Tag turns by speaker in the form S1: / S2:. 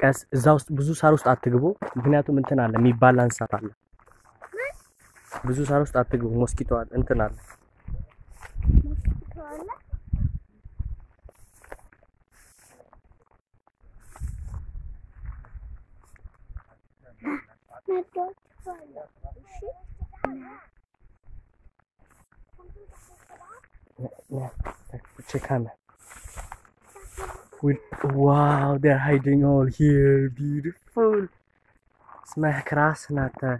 S1: ቀስ እዛ ውስጥ ብዙ ሳር ውስጥ አትግቡ። ምክንያቱም እንትን አለ የሚባላ እንስሳት አለ። ብዙ ሳር ውስጥ አትግቡ። ሞስኪቶ አለ እንትን አለ።
S2: ሞስኪቶ
S1: With, wow, they're hiding all here. Beautiful. Smeh krasna ta.